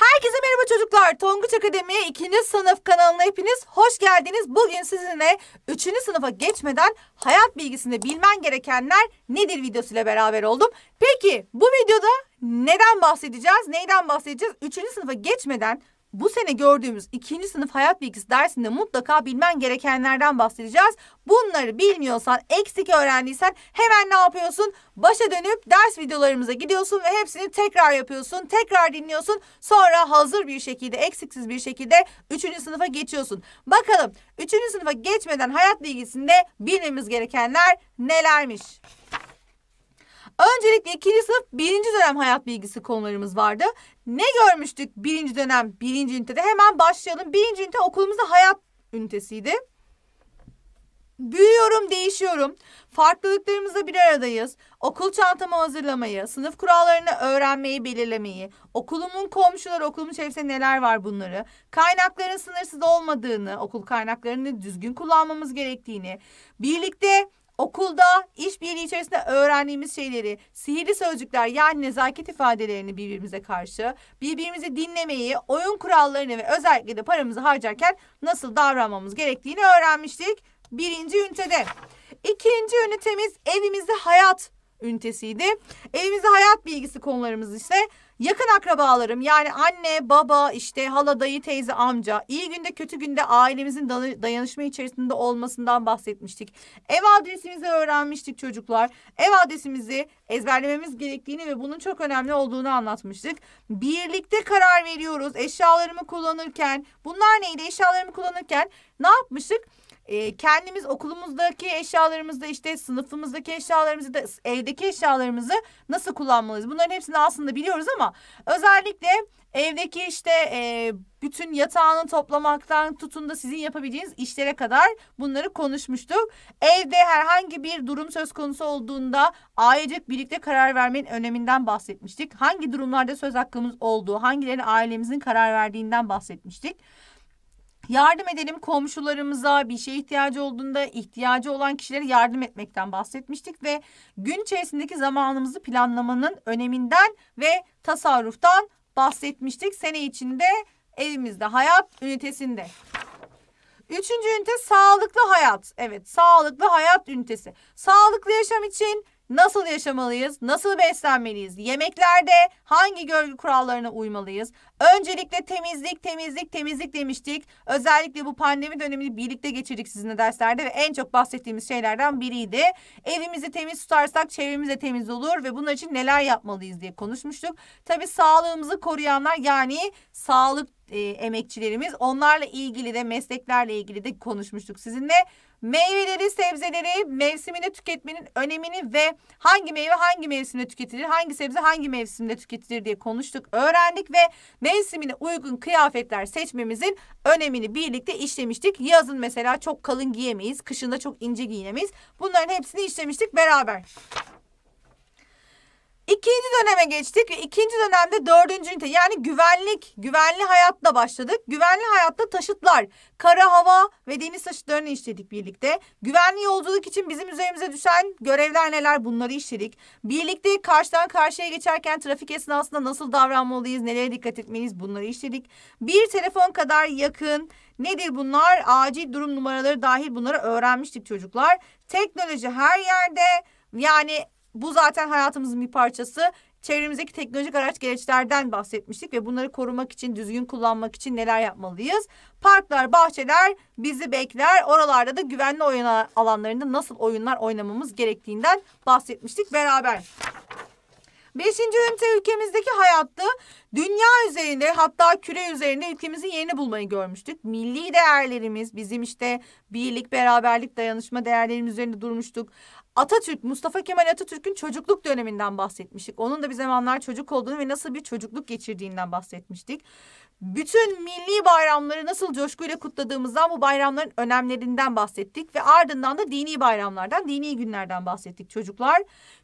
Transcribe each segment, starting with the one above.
Herkese merhaba çocuklar. Tonguç Akademi'ye 2. sınıf kanalına hepiniz hoş geldiniz. Bugün sizinle 3. sınıfa geçmeden hayat bilgisinde bilmen gerekenler nedir videosuyla beraber oldum. Peki bu videoda neden bahsedeceğiz? Neyden bahsedeceğiz? 3. sınıfa geçmeden bu sene gördüğümüz ikinci sınıf hayat bilgisi dersinde mutlaka bilmen gerekenlerden bahsedeceğiz. Bunları bilmiyorsan, eksik öğrendiysen hemen ne yapıyorsun? Başa dönüp ders videolarımıza gidiyorsun ve hepsini tekrar yapıyorsun, tekrar dinliyorsun. Sonra hazır bir şekilde, eksiksiz bir şekilde 3. sınıfa geçiyorsun. Bakalım 3. sınıfa geçmeden hayat bilgisinde bilmemiz gerekenler nelermiş? Öncelikle ikinci sınıf birinci dönem hayat bilgisi konularımız vardı. Ne görmüştük birinci dönem birinci ünitede? Hemen başlayalım. Birinci ünite okulumuzda hayat ünitesiydi. Büyüyorum, değişiyorum. Farklılıklarımızla bir aradayız. Okul çantamı hazırlamayı, sınıf kurallarını öğrenmeyi, belirlemeyi, okulumun komşuları, okulumun çevresinde neler var bunları, kaynakların sınırsız olmadığını, okul kaynaklarını düzgün kullanmamız gerektiğini, birlikte Okulda işbirliği içerisinde öğrendiğimiz şeyleri, sihirli sözcükler yani nezaket ifadelerini birbirimize karşı, birbirimizi dinlemeyi, oyun kurallarını ve özellikle de paramızı harcarken nasıl davranmamız gerektiğini öğrenmiştik birinci ünitede. İkinci ünitemiz evimizde hayat ünitesiydi. Evimizde hayat bilgisi konularımız ise yakın akrabalarım yani anne, baba, işte hala, dayı, teyze, amca, iyi günde kötü günde ailemizin dayanışma içerisinde olmasından bahsetmiştik. Ev adresimizi öğrenmiştik çocuklar. Ev adresimizi ezberlememiz gerektiğini ve bunun çok önemli olduğunu anlatmıştık. Birlikte karar veriyoruz eşyalarımı kullanırken. Bunlar neydi? Eşyalarımı kullanırken ne yapmıştık? E, kendimiz okulumuzdaki eşyalarımızda işte sınıfımızdaki eşyalarımızı da evdeki eşyalarımızı nasıl kullanmalıyız? Bunların hepsini aslında biliyoruz ama özellikle evdeki işte e, bütün yatağını toplamaktan tutun da sizin yapabileceğiniz işlere kadar bunları konuşmuştuk. Evde herhangi bir durum söz konusu olduğunda ailecek birlikte karar vermenin öneminden bahsetmiştik. Hangi durumlarda söz hakkımız olduğu, hangilerine ailemizin karar verdiğinden bahsetmiştik. Yardım edelim komşularımıza bir şey ihtiyacı olduğunda ihtiyacı olan kişilere yardım etmekten bahsetmiştik ve gün içerisindeki zamanımızı planlamanın öneminden ve tasarruftan bahsetmiştik. Sene içinde evimizde hayat ünitesinde. Üçüncü ünite sağlıklı hayat. Evet sağlıklı hayat ünitesi. Sağlıklı yaşam için Nasıl yaşamalıyız? Nasıl beslenmeliyiz? Yemeklerde hangi görgü kurallarına uymalıyız? Öncelikle temizlik, temizlik, temizlik demiştik. Özellikle bu pandemi dönemini birlikte geçirdik sizinle derslerde ve en çok bahsettiğimiz şeylerden biriydi. Evimizi temiz tutarsak çevremiz de temiz olur ve bunun için neler yapmalıyız diye konuşmuştuk. Tabii sağlığımızı koruyanlar yani sağlık e, emekçilerimiz onlarla ilgili de mesleklerle ilgili de konuşmuştuk sizinle. Meyveleri, sebzeleri mevsiminde tüketmenin önemini ve hangi meyve hangi mevsimde tüketilir, hangi sebze hangi mevsimde tüketilir diye konuştuk, öğrendik ve mevsimine uygun kıyafetler seçmemizin önemini birlikte işlemiştik. Yazın mesela çok kalın giyemeyiz, kışında çok ince giyinemeyiz. Bunların hepsini işlemiştik beraber. İkinci döneme geçtik ve ikinci dönemde dördüncü ünite yani güvenlik, güvenli hayatla başladık. Güvenli hayatta taşıtlar, kara hava ve deniz taşıtlarını işledik birlikte. Güvenli yolculuk için bizim üzerimize düşen görevler neler bunları işledik. Birlikte karşıdan karşıya geçerken trafik esnasında nasıl davranmalıyız, nelere dikkat etmeliyiz bunları işledik. Bir telefon kadar yakın, Nedir bunlar? Acil durum numaraları dahil bunları öğrenmiştik çocuklar. Teknoloji her yerde. Yani bu zaten hayatımızın bir parçası. Çevremizdeki teknolojik araç gereçlerden bahsetmiştik ve bunları korumak için, düzgün kullanmak için neler yapmalıyız? Parklar, bahçeler bizi bekler. Oralarda da güvenli oyun alanlarında nasıl oyunlar oynamamız gerektiğinden bahsetmiştik beraber. Beşinci ünite ülkemizdeki hayattı. Dünya üzerinde hatta küre üzerinde ülkemizin yerini bulmayı görmüştük. Milli değerlerimiz bizim işte birlik, beraberlik, dayanışma değerlerimiz üzerinde durmuştuk. Atatürk, Mustafa Kemal Atatürk'ün çocukluk döneminden bahsetmiştik. Onun da bir zamanlar çocuk olduğunu ve nasıl bir çocukluk geçirdiğinden bahsetmiştik. bütün milli bayramları nasıl coşkuyla kutladığımızdan bu bayramların önemlerinden bahsettik ve ardından da dini bayramlardan, dini günlerden bahsettik çocuklar.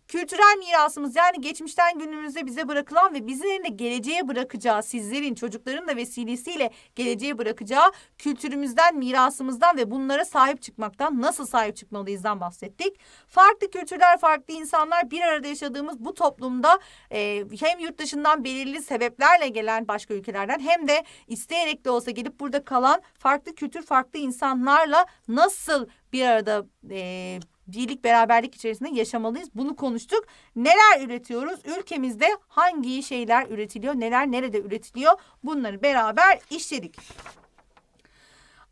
Kültürel mirasımız yani geçmişten günümüzde bize bırakılan ve bizlerin de geleceğe bırakacağı sizlerin çocukların da vesilesiyle geleceğe bırakacağı kültürümüzden, mirasımızdan ve bunlara sahip çıkmaktan nasıl sahip çıkmalıyızdan bahsettik. Farklı kültürler, farklı insanlar bir arada yaşadığımız bu toplumda e, hem yurt dışından belirli sebeplerle gelen başka ülkelerden hem de isteyerek de olsa gelip burada kalan farklı kültür, farklı insanlarla nasıl bir arada e, birlik beraberlik içerisinde yaşamalıyız. Bunu konuştuk. Neler üretiyoruz? Ülkemizde hangi şeyler üretiliyor? Neler nerede üretiliyor? Bunları beraber işledik.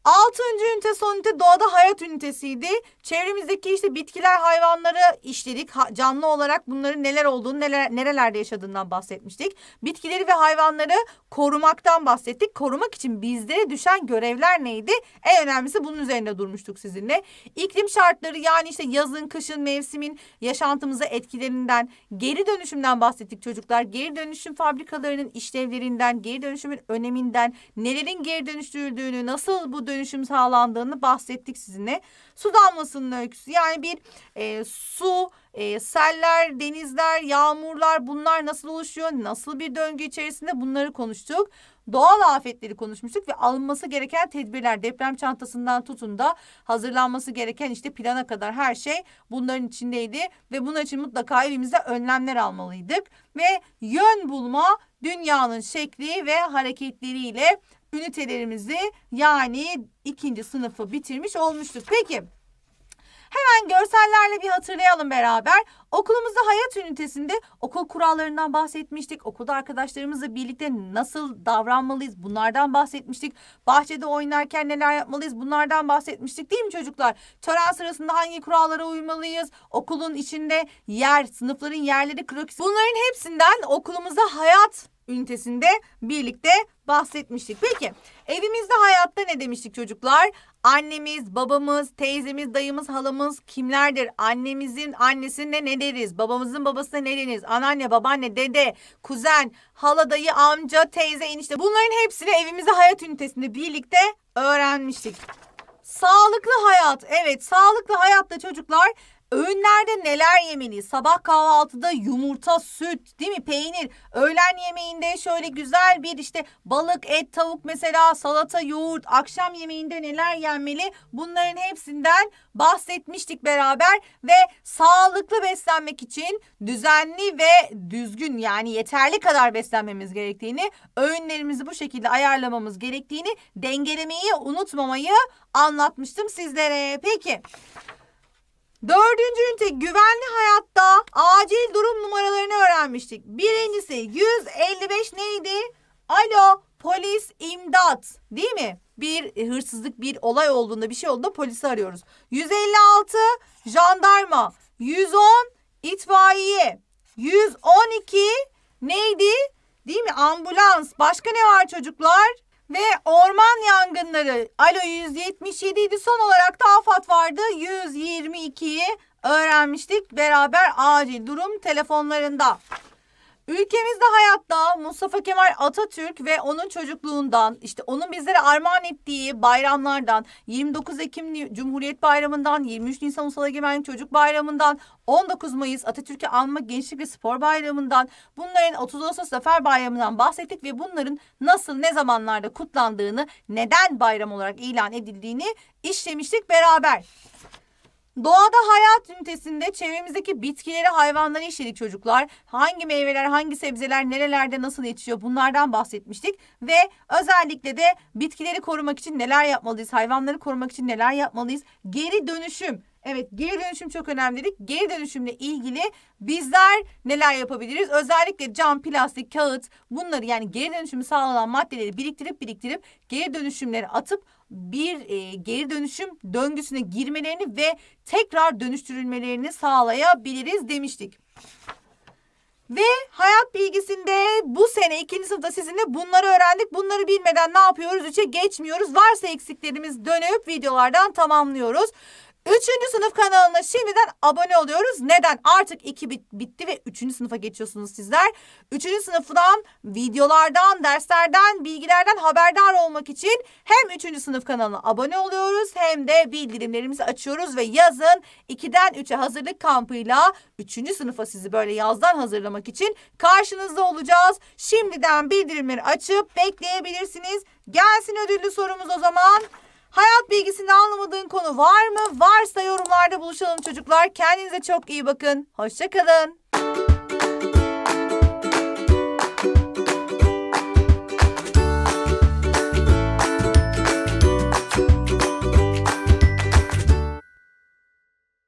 Altıncı ünite son ünite doğada hayat ünitesiydi. Çevremizdeki işte bitkiler, hayvanları işledik. Canlı olarak bunların neler olduğunu, neler, nerelerde yaşadığından bahsetmiştik. Bitkileri ve hayvanları korumaktan bahsettik. Korumak için bizlere düşen görevler neydi? En önemlisi bunun üzerinde durmuştuk sizinle. İklim şartları yani işte yazın, kışın, mevsimin yaşantımıza etkilerinden, geri dönüşümden bahsettik çocuklar. Geri dönüşüm fabrikalarının işlevlerinden, geri dönüşümün öneminden, nelerin geri dönüştürüldüğünü, nasıl bu dönüşüm sağlandığını bahsettik sizinle. Su damlasının öyküsü yani bir e, su, e, seller, denizler, yağmurlar bunlar nasıl oluşuyor? Nasıl bir döngü içerisinde bunları konuştuk. Doğal afetleri konuşmuştuk ve alınması gereken tedbirler deprem çantasından tutun da hazırlanması gereken işte plana kadar her şey bunların içindeydi ve bunun için mutlaka evimizde önlemler almalıydık ve yön bulma dünyanın şekli ve hareketleriyle ünitelerimizi yani ikinci sınıfı bitirmiş olmuştuk. Peki Hemen görsellerle bir hatırlayalım beraber. Okulumuzda hayat ünitesinde okul kurallarından bahsetmiştik. Okulda arkadaşlarımızla birlikte nasıl davranmalıyız bunlardan bahsetmiştik. Bahçede oynarken neler yapmalıyız bunlardan bahsetmiştik değil mi çocuklar? Tören sırasında hangi kurallara uymalıyız? Okulun içinde yer, sınıfların yerleri krokisi. Bunların hepsinden okulumuzda hayat ünitesinde birlikte bahsetmiştik. Peki evimizde hayatta ne demiştik çocuklar? Annemiz, babamız, teyzemiz, dayımız, halamız kimlerdir? Annemizin annesine ne deriz? Babamızın babasına ne deriz? Anneanne, babaanne, dede, kuzen, hala, dayı, amca, teyze, enişte. Bunların hepsini evimizde hayat ünitesinde birlikte öğrenmiştik. Sağlıklı hayat. Evet, sağlıklı hayatta çocuklar Öğünlerde neler yemeli? Sabah kahvaltıda yumurta, süt, değil mi? Peynir. Öğlen yemeğinde şöyle güzel bir işte balık, et, tavuk mesela, salata, yoğurt. Akşam yemeğinde neler yenmeli? Bunların hepsinden bahsetmiştik beraber ve sağlıklı beslenmek için düzenli ve düzgün yani yeterli kadar beslenmemiz gerektiğini, öğünlerimizi bu şekilde ayarlamamız gerektiğini, dengelemeyi unutmamayı anlatmıştım sizlere. Peki Dördüncü ünite güvenli hayatta acil durum numaralarını öğrenmiştik. Birincisi 155 neydi? Alo polis imdat değil mi? Bir hırsızlık bir olay olduğunda bir şey olduğunda polisi arıyoruz. 156 jandarma 110 itfaiye 112 neydi? Değil mi? Ambulans. Başka ne var çocuklar? Ve orman yangınları. Alo 177 idi. Son olarak da AFAD vardı. 122'yi öğrenmiştik. Beraber acil durum telefonlarında. Ülkemizde hayatta Mustafa Kemal Atatürk ve onun çocukluğundan işte onun bizlere armağan ettiği bayramlardan 29 Ekim Cumhuriyet Bayramı'ndan 23 Nisan Ulusal Egemenlik Çocuk Bayramı'ndan 19 Mayıs Atatürk'ü anma Gençlik ve Spor Bayramı'ndan bunların 30 Ağustos Zafer Bayramı'ndan bahsettik ve bunların nasıl ne zamanlarda kutlandığını neden bayram olarak ilan edildiğini işlemiştik beraber. Doğada hayat ünitesinde çevremizdeki bitkileri, hayvanları işledik çocuklar. Hangi meyveler, hangi sebzeler nerelerde nasıl yetişiyor bunlardan bahsetmiştik. Ve özellikle de bitkileri korumak için neler yapmalıyız, hayvanları korumak için neler yapmalıyız. Geri dönüşüm Evet geri dönüşüm çok önemli dedik. Geri dönüşümle ilgili bizler neler yapabiliriz? Özellikle cam, plastik, kağıt bunları yani geri dönüşümü sağlanan maddeleri biriktirip biriktirip geri dönüşümleri atıp bir e, geri dönüşüm döngüsüne girmelerini ve tekrar dönüştürülmelerini sağlayabiliriz demiştik. Ve hayat bilgisinde bu sene ikinci sınıfta sizinle bunları öğrendik. Bunları bilmeden ne yapıyoruz? Üçe geçmiyoruz. Varsa eksiklerimiz dönüp videolardan tamamlıyoruz. Üçüncü sınıf kanalına şimdiden abone oluyoruz. Neden? Artık iki bit bitti ve üçüncü sınıfa geçiyorsunuz sizler. Üçüncü sınıftan videolardan, derslerden, bilgilerden haberdar olmak için hem üçüncü sınıf kanalına abone oluyoruz hem de bildirimlerimizi açıyoruz ve yazın 2'den 3'e hazırlık kampıyla üçüncü sınıfa sizi böyle yazdan hazırlamak için karşınızda olacağız. Şimdiden bildirimleri açıp bekleyebilirsiniz. Gelsin ödüllü sorumuz o zaman. Hayat bilgisinde anlamadığın konu var mı? Varsa yorumlarda buluşalım çocuklar. Kendinize çok iyi bakın. Hoşçakalın.